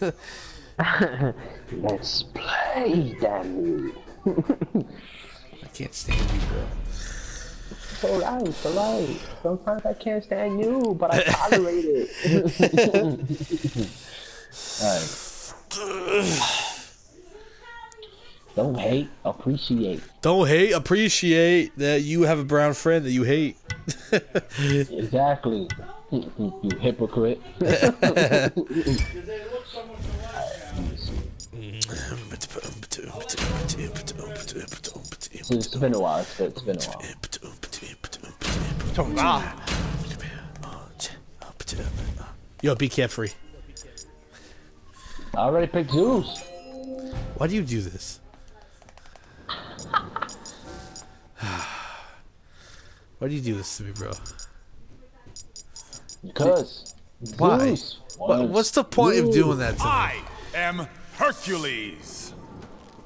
Let's play, damn I can't stand you, bro. It's alright, it's alright. Sometimes I can't stand you, but I tolerate it. alright. Don't hate, appreciate. Don't hate, appreciate that you have a brown friend that you hate. Exactly. You hypocrite. Mm, it's been a while. It's, it's been a while. Yo, be carefree. I already picked Zeus. Why do you do this? Why do you do this to me, bro? Because. Why? Zeus What, what's the point of doing that to me? I am Hercules.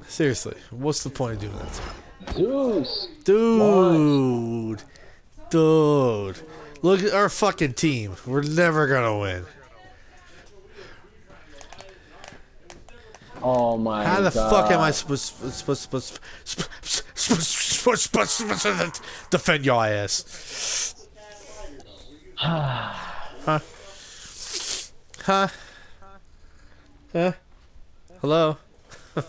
Seriously, what's the point of doing that to me? Zeus. Dude. Dude. Look at our fucking team. We're never gonna win. Oh my god. How the god. fuck am I supposed to defend your ass? huh? Huh? Huh? Hello?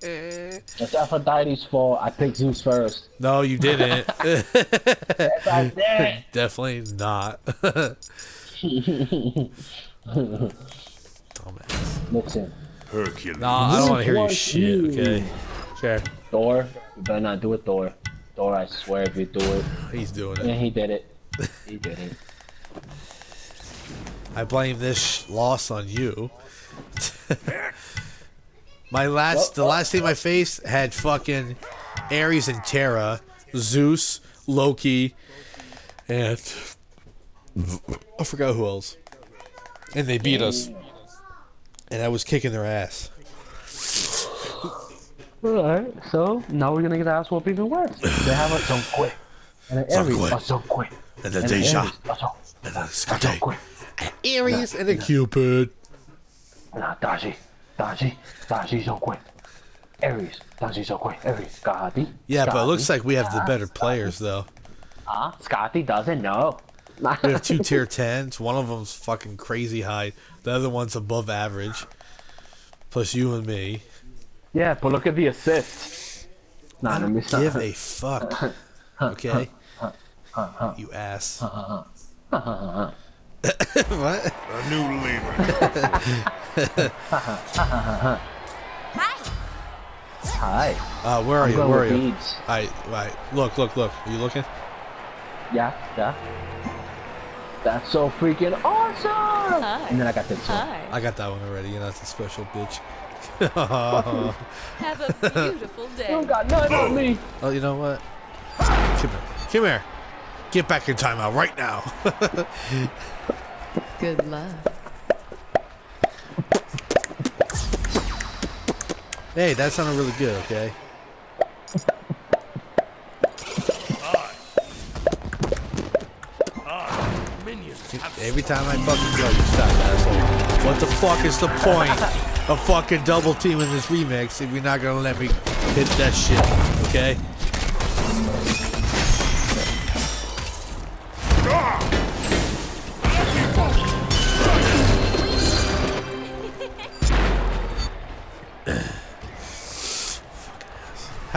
It's Aphrodite's fault. I picked Zeus first. No, you didn't. Yes, I did. Definitely not. Dumbass. Listen, Hercules. Nah, I don't want to hear your shit, you. okay? Sure. Thor, you better not do it, Thor. Thor, I swear if you do it. He's doing And it. he did it. He did it. I blame this loss on you. my last, the last team I faced had fucking Ares and Terra, Zeus, Loki, and I forgot who else. And they beat us. And I was kicking their ass. Alright, so now we're gonna get ass whoop even worse. They have a so quick. And an Ares, quick. a so quick. And the Deja. Ares, a so, And the a so Scate. quick. Ares and Cupid. Nah, Dashi, Dashi, Dashi so quick. Ares, Dashi so quick. Ares, Scotty. Yeah, but it looks like we have the Ah, better players, though. Ah, Scotty doesn't know. We have two tier 10s. One of them's fucking crazy high. The other one's above average. Plus you and me. yeah, but look at the assists. Nah, let me stop. Give a fuck. Okay? You ass. what? A new leader. Hi. Uh, where are I'm you? Where are you? beads. Alright, right. Look, look, look. Are you looking? Yeah, yeah. That's so freaking awesome! Hi. And then I got this one. Hi. I got that one already. You know, that's a special bitch. Have a beautiful You day. don't got nothing on me. oh, you know what? Come here. Come here. Get back in timeout right now. Good luck. hey, that sounded really good, okay? Every time I fucking go, you stop, asshole. What the fuck is the point of fucking double teaming this remix if you're not gonna let me hit that shit, okay?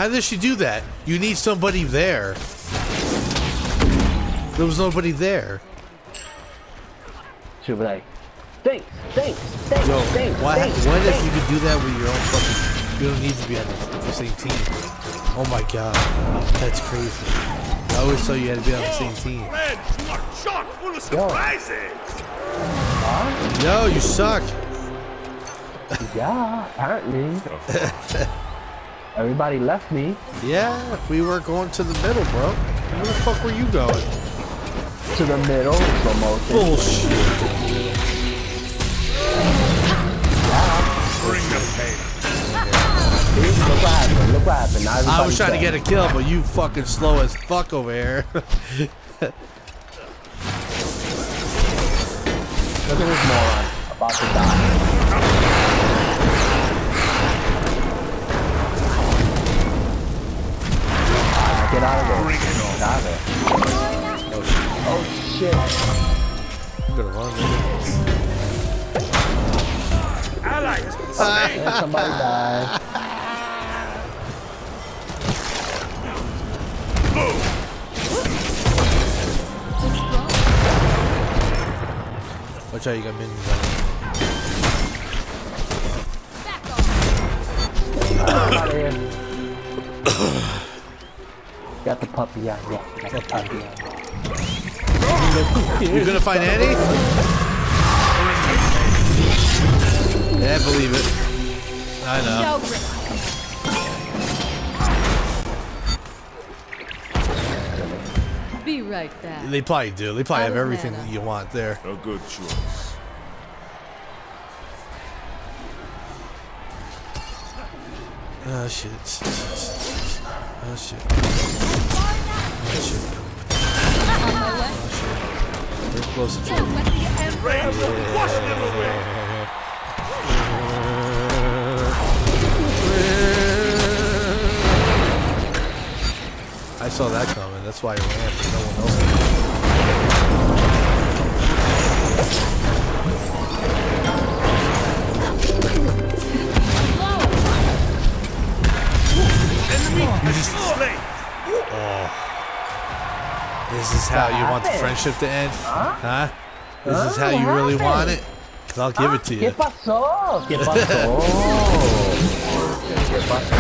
How does she do that? You need somebody there. There was nobody there. She'll be like, thanks, thanks, thanks, Yo, thanks, what, thanks, what if you could do that with your own fucking... You don't need to be on the, the same team. Oh my god. That's crazy. I always thought you had to be on the same team. Red, you are chock full of surprises. Yo, you suck. Yeah, apparently. Everybody left me Yeah, we were going to the middle, bro. Where the fuck were you going? to the middle. Slow motion. Bullshit. Bring the pain. See? Look what happened. Look what happened. I was everybody's trying to get a kill, but you fucking slow as fuck over here. Look at this moron about to die. Get out of there. Get out of there. Oh shit. Oh, shit! Allies! Okay. somebody die. Watch out, you got minions Got the puppy out, yeah. Got the puppy out. You gonna find Annie? Yeah, believe it. I know. Be right back. They probably do. They probably have everything that you want there. A good choice. Oh shit. Oh shit. Oh shit. My way. We're close to. I saw that coming. That's why I ran, no one else friendship to end? Huh? This is how you really want it? Cause I'll give it to ¿Qué you. pasó? ¿Qué pasó? ¿Qué pasó?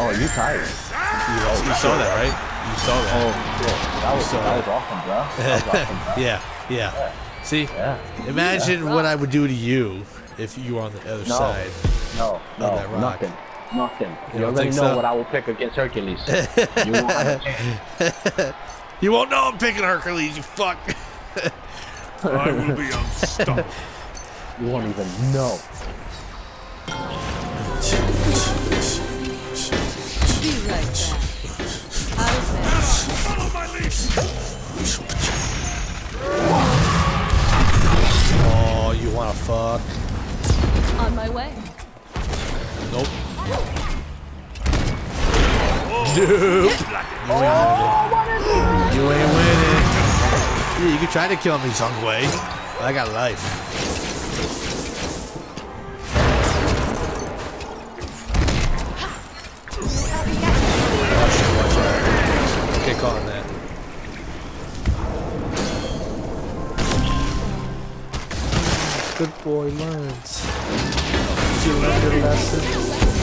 Oh, you tired? You saw that, right? You saw that. Oh, shit. That was, that was awesome, bro. That was awesome, bro. Yeah, yeah. See? Yeah. Imagine what I would do to you if you were on the other No. side. No, no, that rock. nothing. Nothing. You You, already know so? what I will pick against Hercules. you won't have a chance. You won't know I'm picking Hercules, you fuck. I will be unstoppable. You won't even know. Be right back. Out of there. Follow my lead. Oh, you wanna fuck? On my way. Nope. You ain't winning. Yeah, you can try to kill me some way. but I got life. Watch it, watch out. Get caught that. Good boy learns. Did you learn your lesson?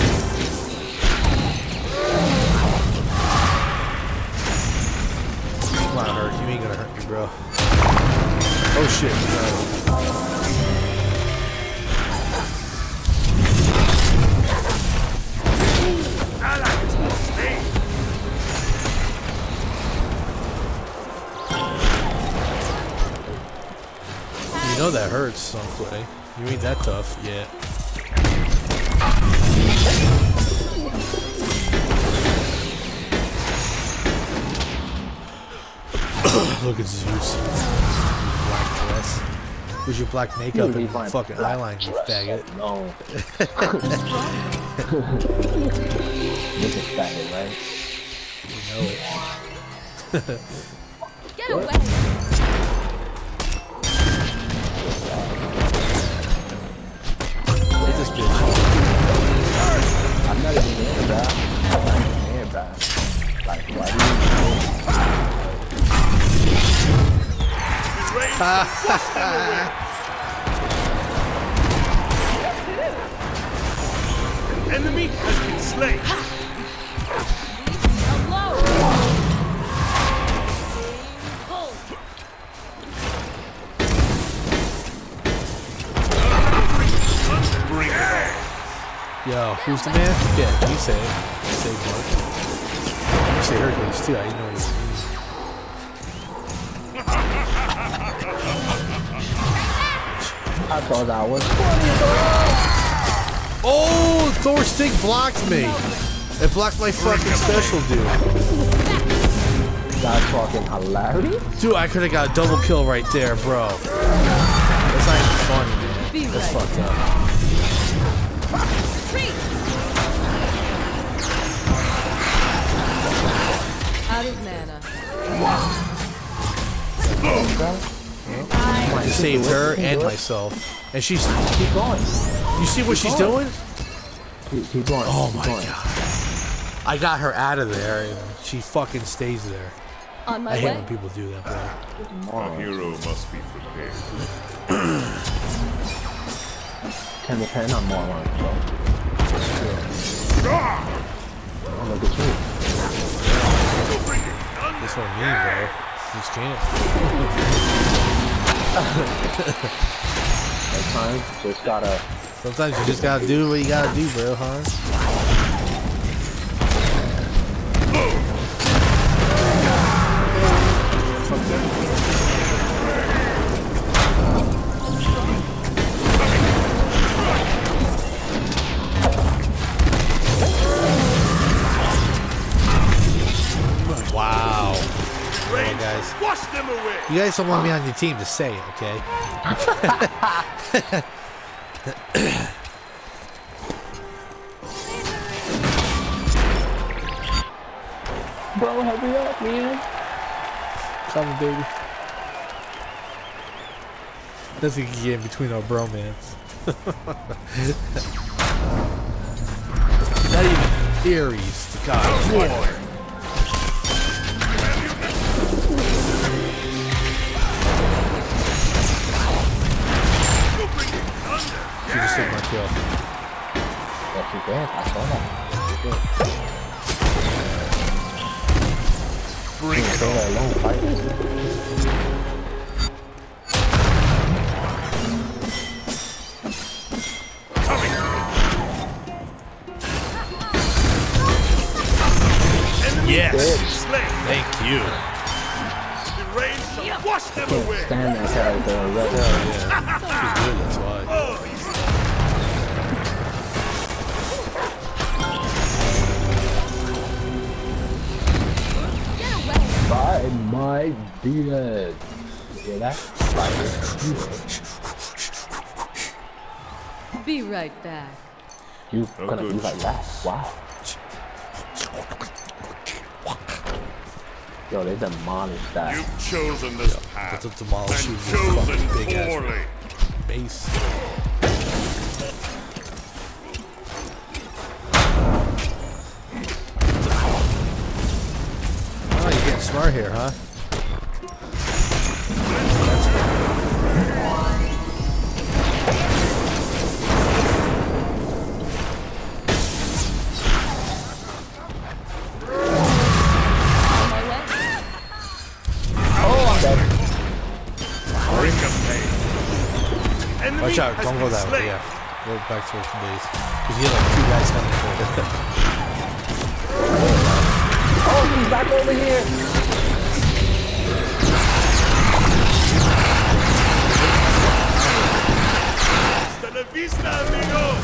You ain't gonna hurt me, bro. Oh shit. No. Ally has been slain. You know that hurts, Sunquay. You ain't that tough yet. Look at Zeus. Black dress. Where's your black makeup leave and my fucking black eyeliner, you dress faggot? alone. Look at that, right? You know it. Get away. Who's the man? Yeah, you say it. You say Mark. You say Hercules too. I didn't know what you I thought that was Oh, Thor stick blocked me. It blocked my fucking special, dude. That's fucking hilarious. Dude, I could have got a double kill right there, bro. That's not even funny, man. That's fucked up. Retreat. Out of mana. I and saved her and myself. And she's, Keep going. you see what she's going. doing? Keep, keep going. Oh my going. god. I got her out of there and she fucking stays there. On my I hate way. when people do that, bro. A hero must be prepared. 10 to 10 on more ones, bro. Oh, look at you. That's what I mean, bro. You just can't. Sometimes just gotta. Sometimes you just gotta do what you gotta do, bro, huh? Wow. Range, guys. wash them away. You guys don't want me on your team to say it, okay? Bro, hurry up, man. Come, baby. Nothing can get in between our bromance. Not even Ares, the god oh, thunder. She just took my kill. Yes, you did. I saw that. You did. Bring it on. there alone, fight. Coming. Yes. Thank you. The rain shall wash them Can't away. stand that character already. Hell yeah. My beard. You hear that? Be right back. You Oh, gonna be like that? Wow. Yo, they demolished that. You've chosen this path That's a demolish and you chosen fucking big poorly. base. Smart here, huh? Watch out, don't go that way, yeah. Go back towards the base. Because you have like two guys coming for you. Oh, he's back over here. La vista, amigos.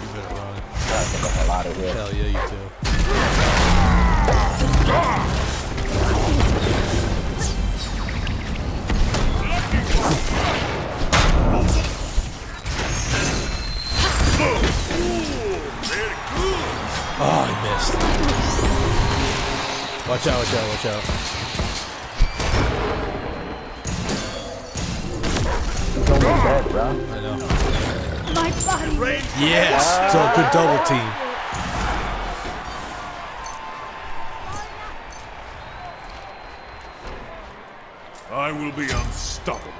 You better run. Gotta get the hell out of here. Hell yeah, you good. Oh, ah, I missed. Watch out, watch out, watch out. He's dead, bro. I know. My body. Rain Yes! So good double team. I will be unstoppable.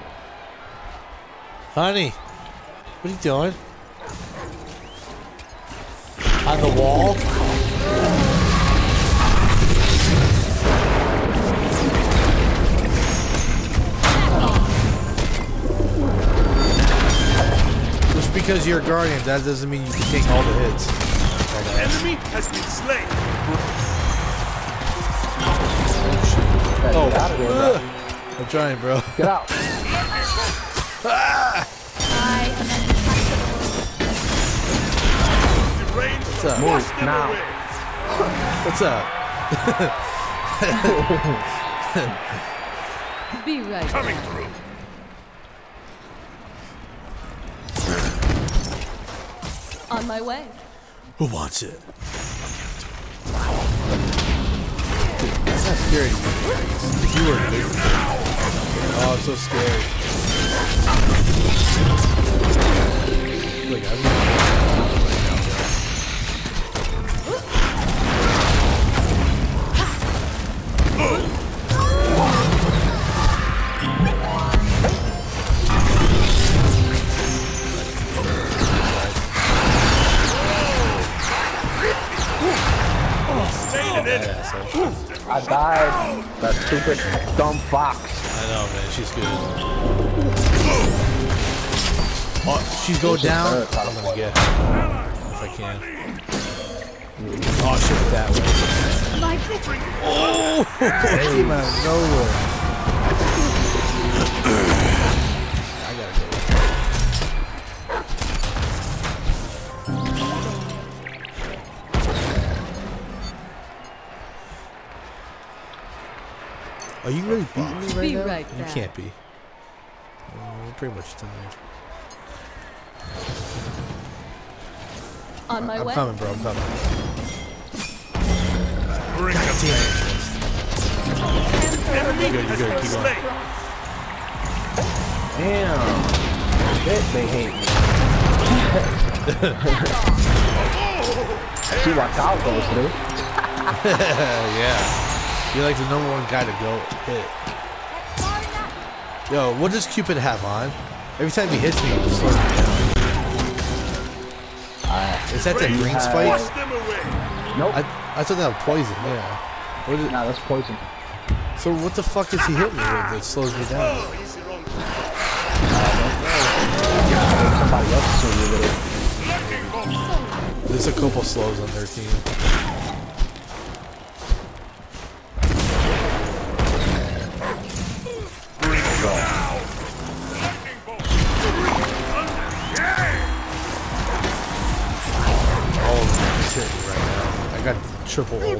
Honey, what are you doing? On the wall? Just because you're a guardian, that doesn't mean you can take all the hits. All the hits. Enemy has been slain. Gotta Oh, get out of there, bro. I'm trying, bro. Get out. I am The up? Move now. What's up? Be right Coming through. On my way. Who wants it? not scared of you. If you were a big Oh, I'm so scared. Look, stupid dumb fox. I know, man. She's good. Oh, she's going down. I'm gonna get her if I can. Oh shit, that way. Oh! Came out of nowhere. Right Be now? right you can't be. Uh, we're pretty much tied. On my I'm way. coming, bro. I'm coming. Bring the Damn pain. it. You're good, you're good, keep going. Damn. Shit, they hate me. See what Kyle goes through. yeah. You're like the number one guy to go hit. Yo, what does Cupid have on? Every time he hits me, he slows me down. Is that the green has- spike? Wash them away. Nope. I, I thought that was poison, yeah. What is, Nah, that's poison. so what the fuck does he hit me with that slows me down? Oh. Somebody else is you it. There's a couple slows on their team.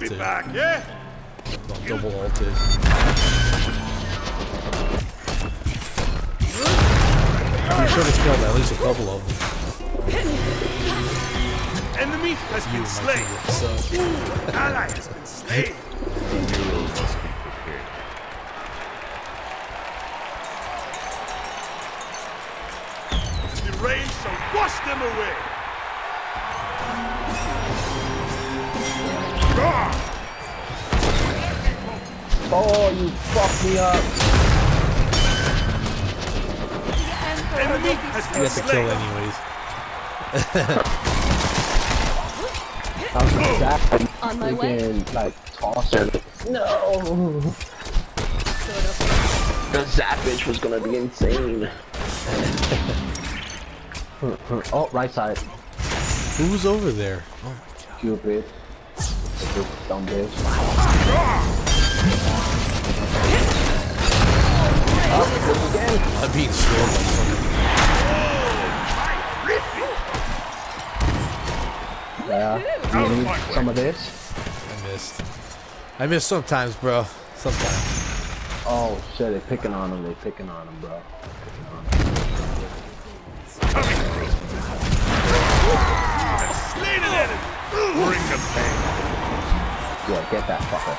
We'll be back, yeah? I'm double ulted. You should have killed at least a couple of them. Enemy has You been slain. suck. Ally has been slain. The rain shall wash them away. Oh, you fucked me up. Enemy has You have to kill anyways. I was exactly On my way. freaking like toss it. No. Sort of. bitch was gonna be insane. oh, right side. Who's over there? Oh my god. Cupid. Stupid dumb bitch. Oh, again. I'm being slowed by fucking. Yeah. You need some of this? I missed. I miss sometimes, bro. Sometimes. Oh shit, They're picking on him, They're picking on him, bro. Picking on him. Slain an enemy. Bring the pain. Yeah, get that fucker.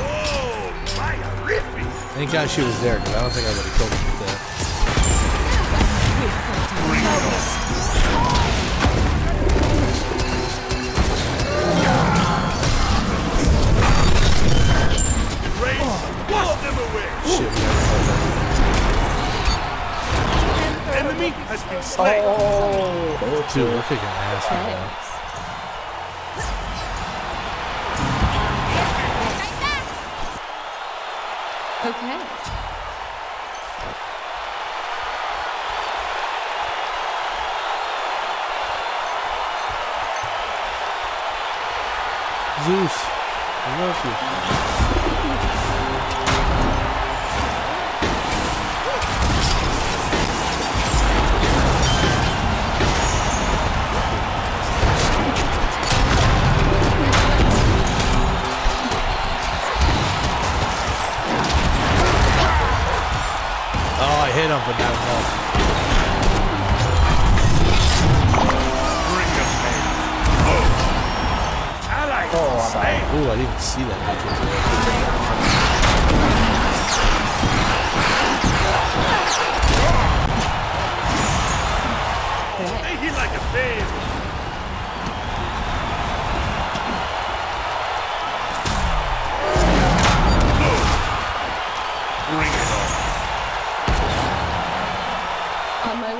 Oh, my rippy. Thank God she was there, because I don't think I would have killed him with that. The rain shall wash them away. Shit, we haven't that. Enemy has been oh, slain. Oh, Dude, we're kicking ass right now.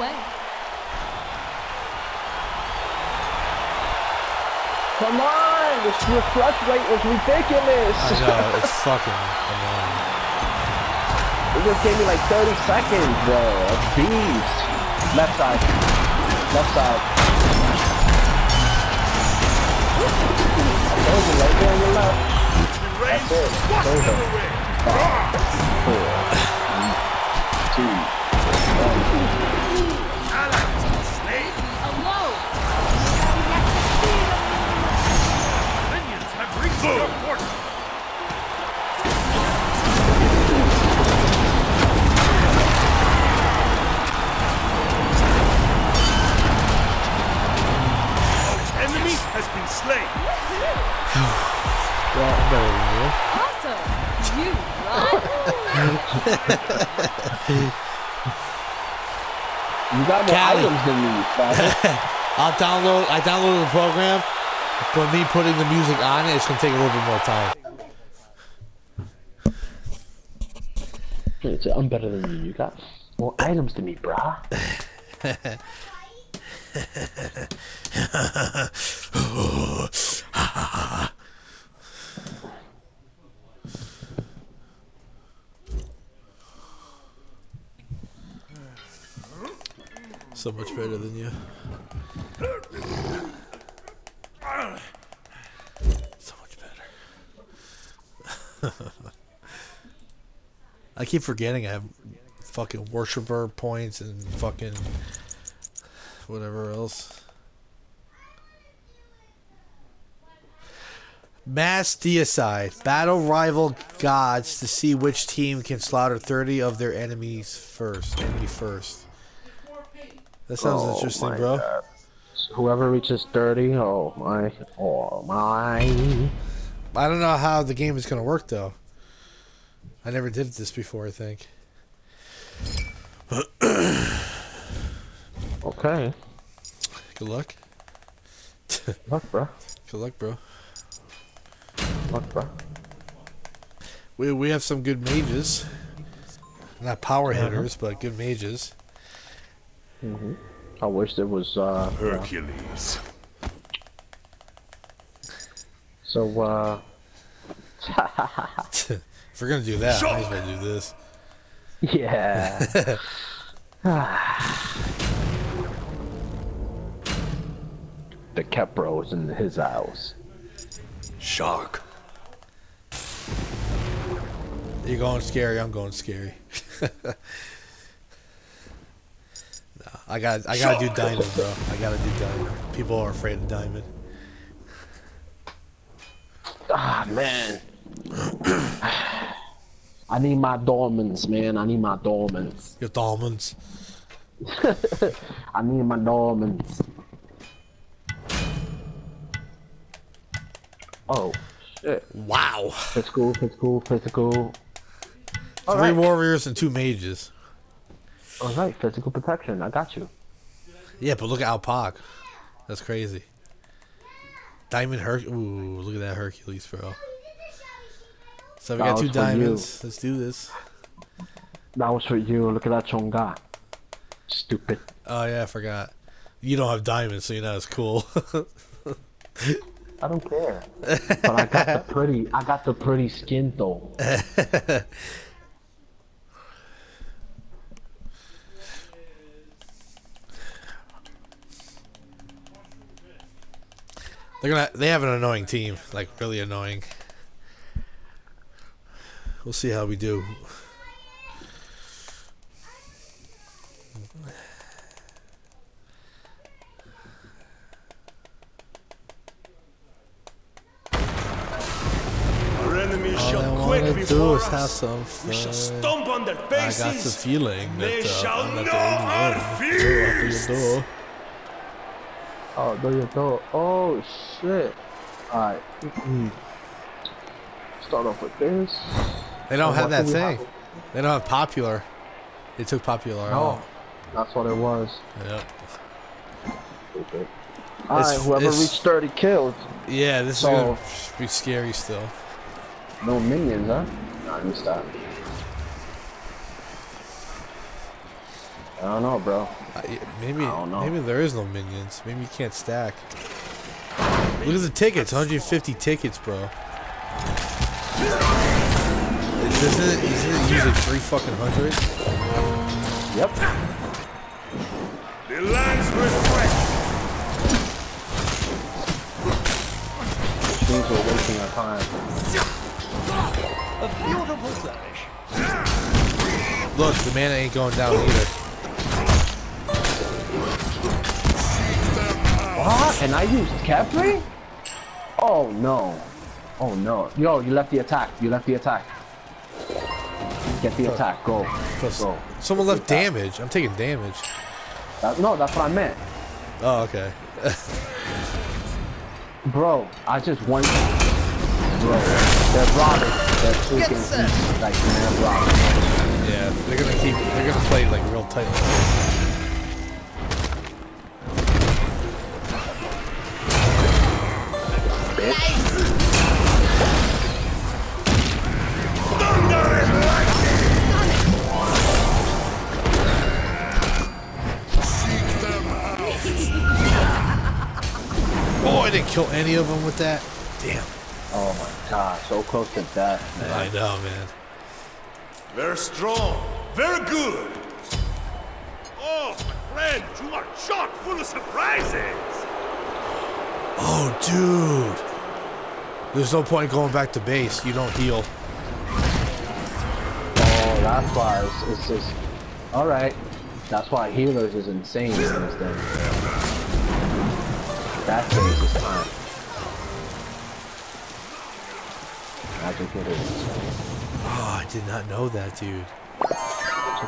On my way. Come on! This refresh rate is ridiculous! I know, it's fucking annoying. It just gave me like 30 seconds, bro. A beast. Left side. Left side. I told you, right there on your left. In range, it. wash Those are- away. Two. Allies, slave. Alone. Minions have reached your fortress. Our enemy has been slain. Well, I'm better than you. Awesome. You run. You got more Cali. items than me, father. I'll download. I downloaded the program, but me putting the music on it, it's gonna take a little bit more time. It's- I'm better than you. You got more items than me, brah. So much better than you. So much better. I keep forgetting I have fucking worshiper points and fucking whatever else. Mass deicide. Battle rival gods to see which team can slaughter 30 of their enemies first. Enemy first. That sounds Oh interesting, bro. God. Whoever reaches 30, oh my, oh my. I don't know how the game is going to work, though. I never did this before, I think. Okay. Good luck. Look, bro. Good luck, bro. Look, bro. We, we have some good mages. Not power uh-huh. hitters, but good mages. I wish there was, uh, Hercules. so, uh, if we're going to do that, I might as well do this. yeah. the Kepros in his house. Shark. You're going scary, I'm going scary. no, I got I gotta do diamond, bro. I gotta do diamond. People are afraid of diamond. Ah, man. I need my diamonds, man. I need my diamonds. Your diamonds. I need my diamonds. Oh, shit. Wow. Physical, physical, physical. Three Alright. warriors and two mages. Oh, Alright, physical protection. I got you. Yeah, but look at Alpac. That's crazy. Diamond Herc. Ooh, look at that Hercules, bro. So we That got two you. diamonds. Let's do this. That was for you. Look at that chonga. Stupid. Oh yeah, I forgot. You don't have diamonds, so you're not as cool. I don't care. but I got the pretty. I got the pretty skin though. They're gonna. They have an annoying team, like really annoying. We'll see how we do. Our All I wanna do is have some We shall stomp on their I got the feeling that uh, shall I'm not know our only Oh, there you go. Oh shit. Alright. Hmm. Start off with this. They don't have that thing. have? They don't have popular. They took popular No. out. That's what it was. Yep. Alright, whoever it's- reached 30 kills. Yeah, this So- is gonna be scary still. No minions, huh? Nah, let me stop. I don't know, bro. Uh, maybe I don't know. maybe there is no minions. Maybe you can't stack. Look at the tickets, 150 tickets, bro. Isn't it, isn't it usually three fucking hundred? Yep. The lands refresh. Which means we're wasting our time. A beautiful flourish. Look, the mana ain't going down either. What? And I used Capri? Oh no. Oh no. Yo, you left the attack. You left the attack. Get the attack. Go. Go. someone left damage. I'm taking damage. That, no, that's what I meant. Oh, okay. Bro, I just want. Bro, they're robbing. They're freaking like man robbing. Yeah, they're gonna keep. They're gonna play like real tight. Kill any of them with that. Damn. Oh my god, so close to death, man. I know, man. Very strong. Very good. Oh, my friend, you are chock full of surprises. Oh, dude. There's no point going back to base. You don't heal. Oh, that's why it's, it's just. Alright. That's why healers is insane in this thing. That saves his time. Magic hitters. Oh, I did not know that, dude. It's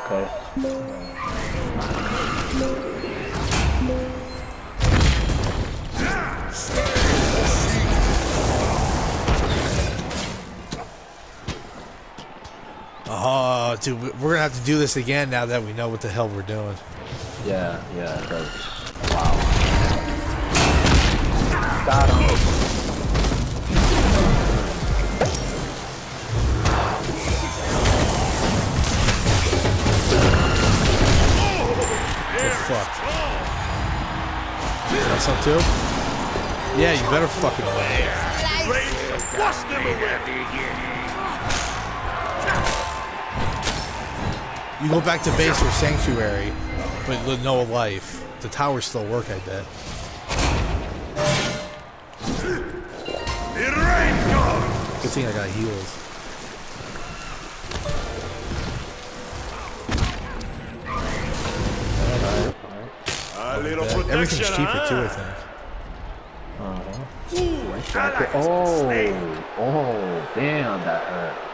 okay. Oh, dude, we- we're gonna have to do this again now that we know what the hell we're doing. Yeah, yeah, it does. Wow. Got him. Get fucked. Got some too? Yeah, you better fucking win. Ready wash them away. You go back to base or sanctuary, but no life. The towers still work, I bet. The rain god. Good thing I got heals. Everything's cheaper huh? too, I think. Ooh, I like Oh, oh, damn, that hurt.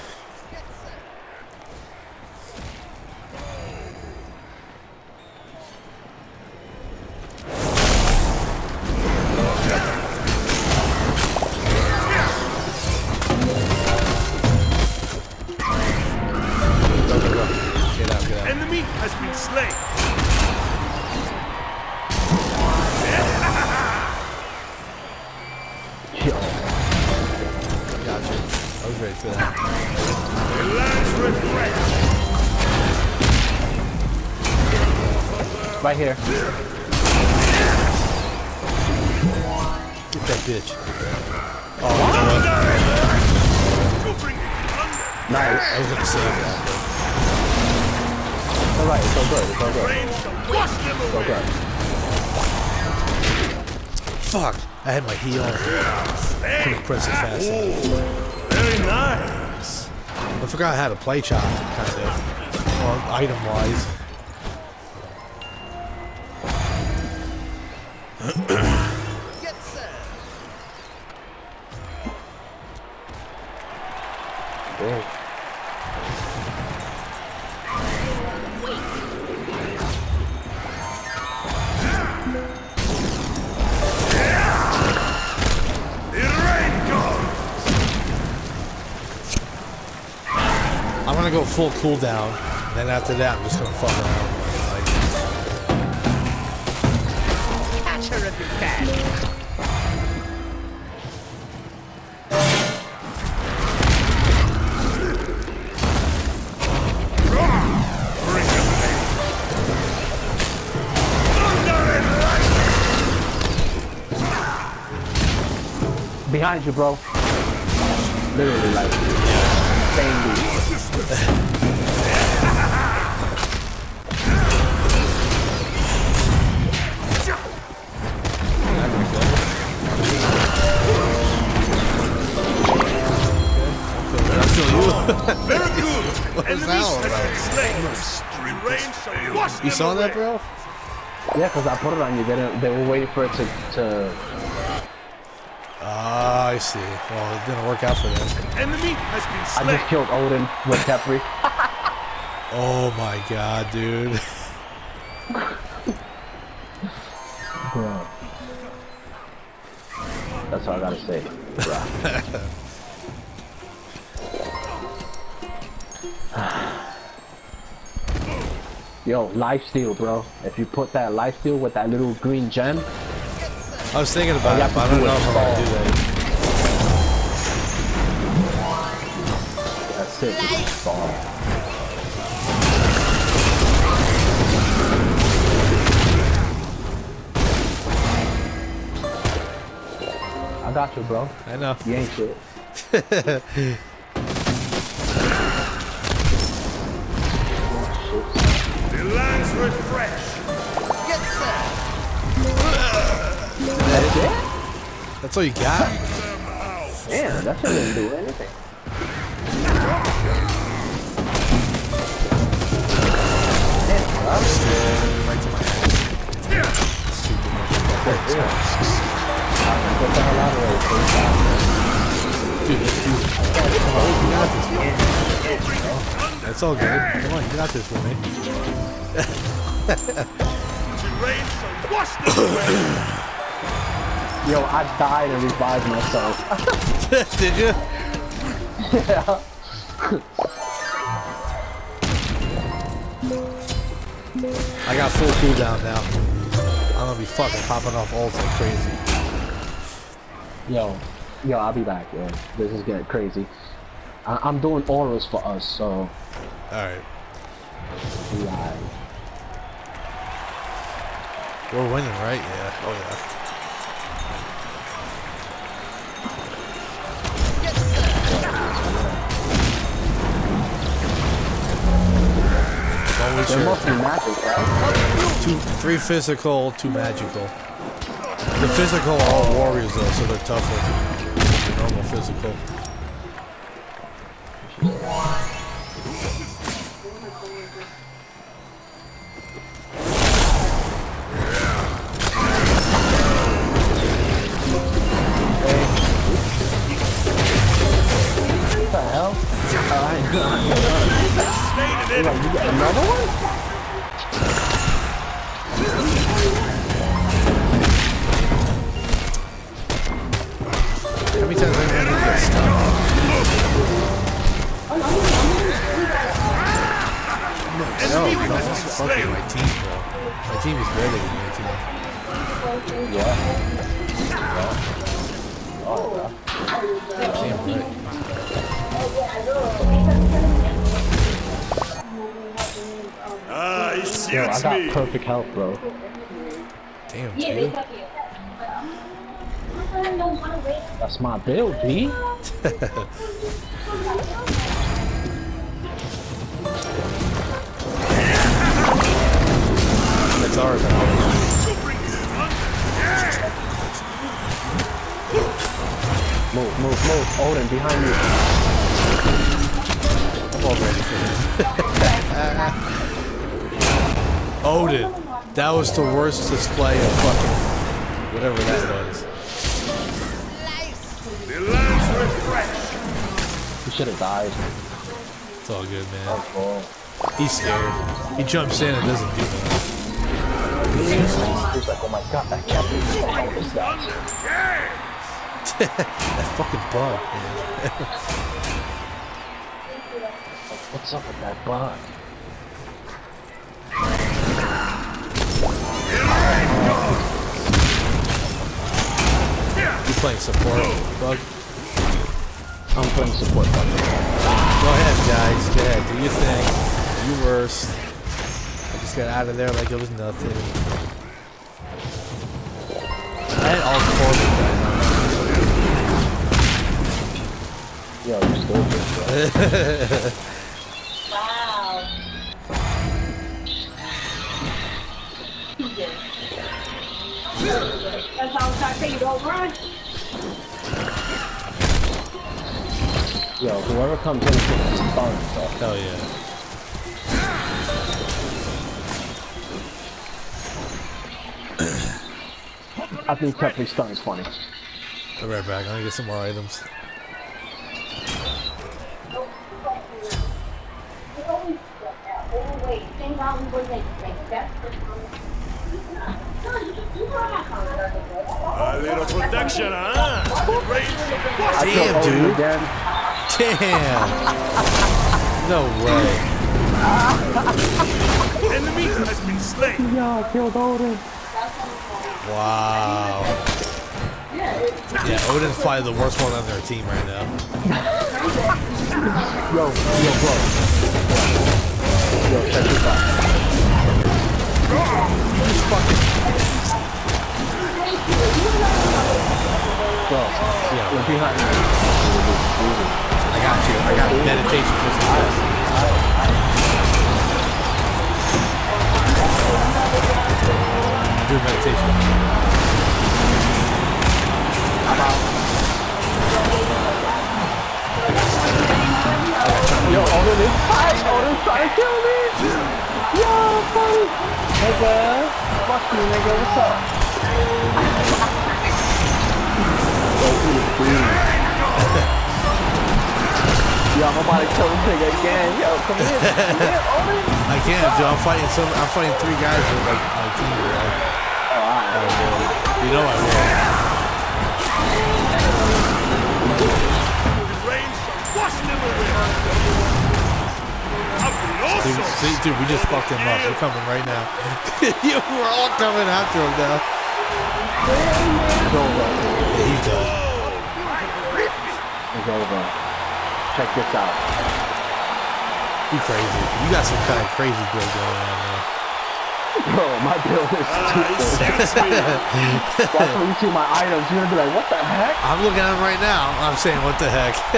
I was gonna save that. It's alright, it's all good, it's all good. Rain to wash them It's all good. Fuck! I had my heal. Couldn't press it fast enough. Very nice. I forgot how to play chop, kind of. Well, item full cooldown, and then after that, I'm just gonna fuck around. Like, Catch her if you can. Bring him in. Thunder and lightning. Behind you, bro. Literally, like, insanely. I You saw that, bro? Yeah, because I put it on you. They, didn't, they were waiting for it to, to. Ah, I see. Well, it didn't work out for them. Enemy has been I just killed Odin with Khepri. Oh my god, dude. Bro. That's all I gotta say. Yo, life steal, bro. If you put that life steal with that little green gem, I was thinking about it, I don't do know if I'm gonna do that. that's it. Just fall. I got you, bro. I know. You ain't shit. refresh. That's it? That's all you got? Damn, that shit didn't do anything. Right to my head. Stupid motherfucker. Get the hell out of there, Dude, dude. You got That's all good. Come on, you got this for me. The rain shall wash them away. Yo, I died and revived myself. Did you? Yeah. I got full cooldown now. I'm gonna be fucking popping off ults like crazy. Yo, yo, I'll be back, yo. This is getting crazy. I I'm doing auras for us, so Alright. yeah. We're winning, right? Yeah. Oh yeah. Only There sure. must be magic, right? Two, three physical, two magical. The physical are all warriors though, so they're tougher. than normal physical. What the hell? Alright. Slain an enemy. you got another one? How many times have I been get stuck? No, Enemy no, has been fucking my team, bro. My team is better than your team. Yeah. Damn oh, right. Ah, it Yo, I got me. perfect health, bro. Damn, dude. That's my build, B. That's ours. now. Move, move, move. Odin, behind you. I'm all ready for this. Odin. That was the worst display of fucking whatever that was. The lands refresh. You should have died. It's all good, man. Oh. He's scared. He jumps in and doesn't do that. He's like, oh my god, that captain, what is that? That fucking bug, man. What's up with that bug? You playing support, bug? I'm playing support bug. Go ahead, guys. Go ahead. Do your thing. You worst. I just got out of there like it was nothing. I had all four of on. Yo, you still good, That's how I'm trying to say you don't run. Yo, whoever comes in is getting stunned, bro. Hell yeah. I think Pepe stun is funny. I'll be right back. I'm gonna get some more items. Overweight. Same problem with like, like that's the A little protection, huh? Range. I killed Damn, dude. again. Damn. No way. Enemy has been slain. Yo, I killed Odin. Wow. Yeah, Odin's probably the worst one on their team right now. Yo, yo, bro. Yo, check this out. Just fucking. Bro, Yeah, look behind me. I got you. I got meditation for some guys. Do meditation. I'm out. Yo, Odin is fight. Odin's trying to kill me. Yo, buddy. Nigga. Fuck you, nigga. What's up? Yo, he is bleeding. Yo, I'm about to kill this nigga again. Yo, come here. Come here, Odin. I can't, dude. I'm fighting some. I'm fighting three guys with like my team. Bro. Oh, alright. You know I will. Range shall wash them away. Dude, see, dude, we just fucked him up. We're coming right now. you, we're all coming after him now. It's over. Yeah, he's done. It's over. Check this out. You crazy. You got some kind of crazy build going on, man. Bro, my build is ah, he stupid. suits. That's when you see my items, you're gonna be like, what the heck? I'm looking at him right now. I'm saying, what the heck?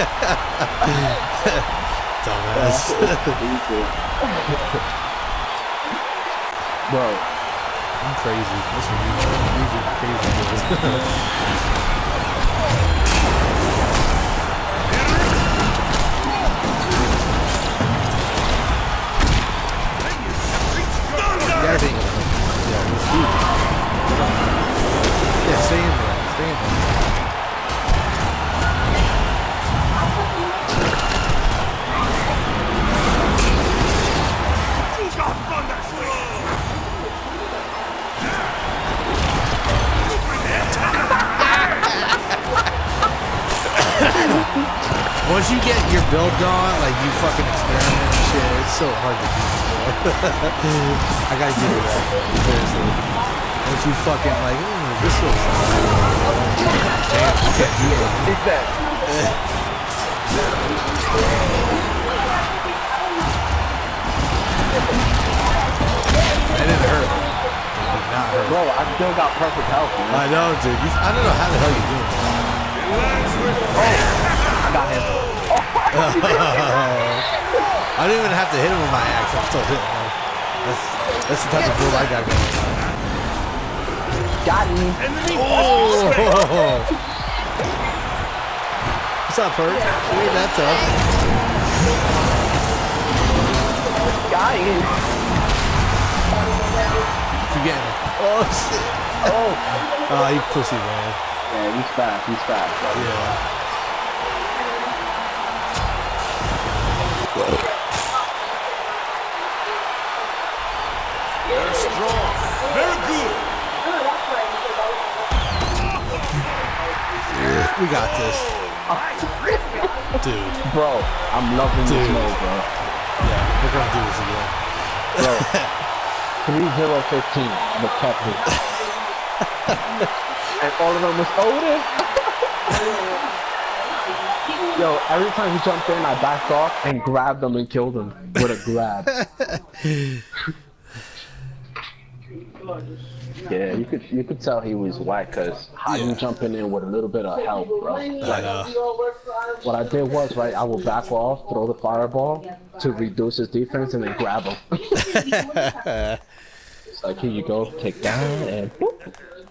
Dumbass. Bro, I'm crazy. That's what you you do crazy builds. I gotta give you that. bro. Seriously. Once you fucking like, ooh, this looks. Damn, you can't do that. he said, That didn't hurt. It did not hurt. bro, I still got perfect health, man. I know, dude. You, I don't know how the hell you doing that. Oh, I got him. I don't even have to hit him with my axe. I'm still hitting him. That's, that's the type of build I got going on. Oh! What's up, Perk? You ain't that tough. Got him. You getting Oh, shit. Oh. Oh, you pussy, man. Yeah, he's fast. He's fast. Bro. Yeah. They're We got this. Dude, Bro, I'm loving this Dude. mode, bro. yeah, we're gonna do this again. Bro, 3015, the Khepri. and all of them was Odin. Yo, every time he jumped in, I backed off and grabbed him and killed him with a grab. yeah, you could you could tell he was whack because how you Yeah. jumping in with a little bit of help, bro. I know. What I did was right, I would back off, throw the fireball to reduce his defense, and then grab him. it's like here you go, take down and boop.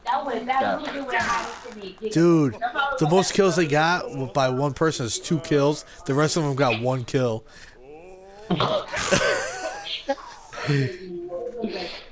That was that was what happened to me. Dude, the most kills they got by one person is two kills. The rest of them got one kill.